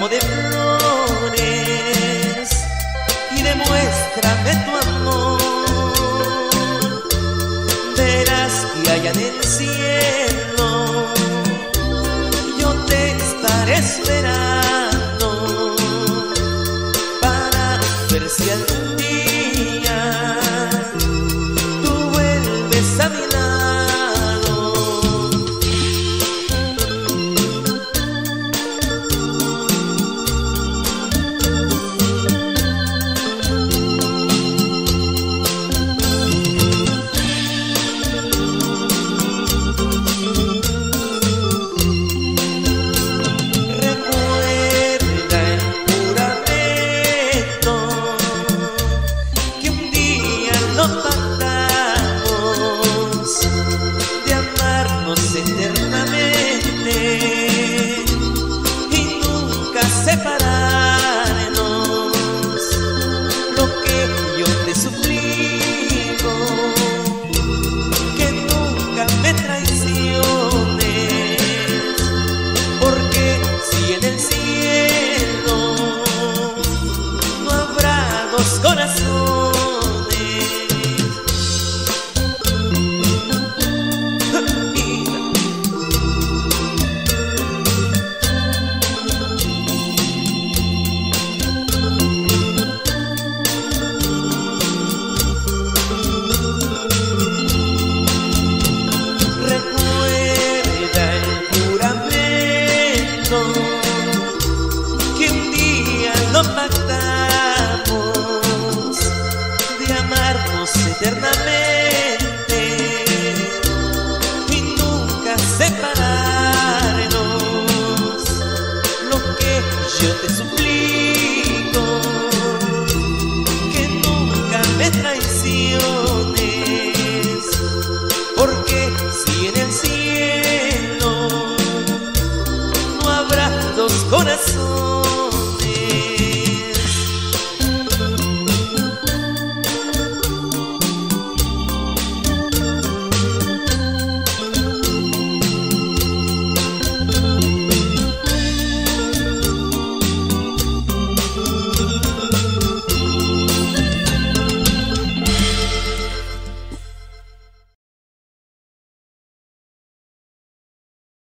Ramo de flores y demuéstrame tu amor. Verás que allá en el cielo yo te estaré esperando para ver si algún yo te suplico, que nunca me traiciones, porque si en el cielo no habrá dos corazones.